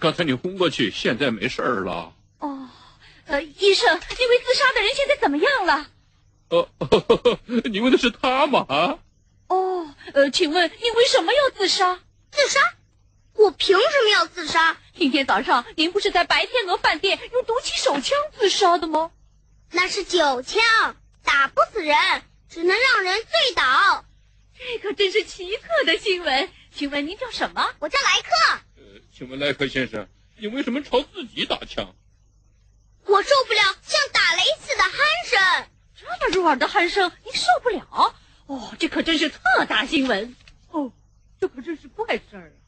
刚才你昏过去，现在没事儿了。哦，呃，医生，那位自杀的人现在怎么样了？哦，呵呵呵你问的是他吗？啊？哦，呃，请问你为什么要自杀？自杀？我凭什么要自杀？今天早上您不是在白天鹅饭店用毒气手枪自杀的吗？那是酒枪，打不死人，只能让人醉倒。这可真是奇特的新闻。请问您叫什么？我叫莱克。呃，请问赖克先生，你为什么朝自己打枪？我受不了像打雷似的鼾声。这么入耳的鼾声，您受不了？哦，这可真是特大新闻。哦，这可真是怪事儿啊。嗯。